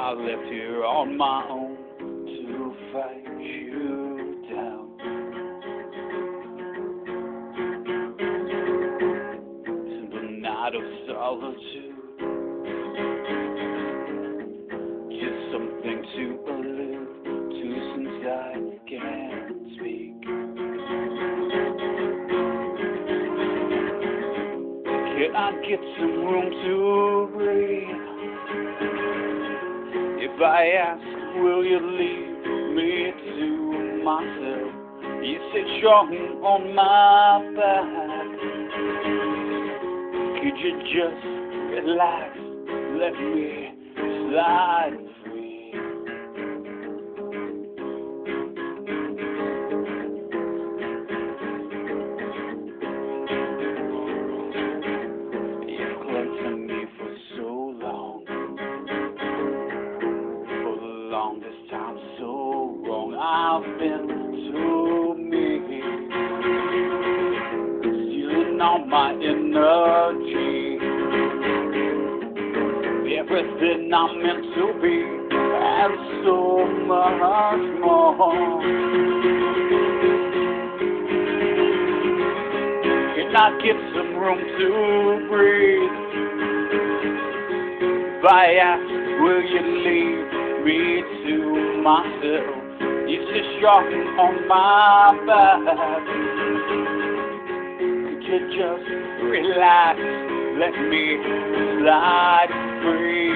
I left here on my own to fight you down. To the night of solitude, just something to allude to since I can't speak. Can I get some room to breathe? I ask, will you leave me to myself? You sit strong on my back. Could you just relax? Let me slide The longest time, so wrong. I've been to me. Stealing all my energy. Everything I'm meant to be. And so much more. Can I get some room to breathe? I ask, will you leave me to myself? You sit strong on my back. Could you just relax? Let me slide free.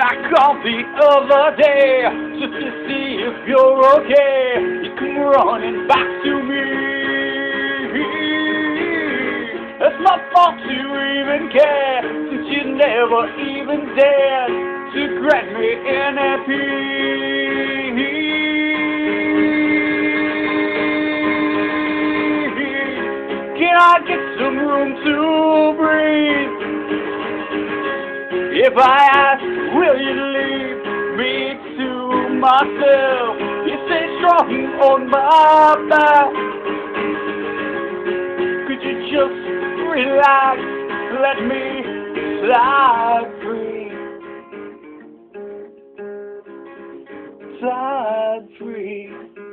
I called the other day just to see if you're okay. You come running back to never even dared to grant me any peace. Can I get some room to breathe? If I ask, will you leave me to myself? You stay strong on my back. Could you just relax? Let me slide free. Slide free.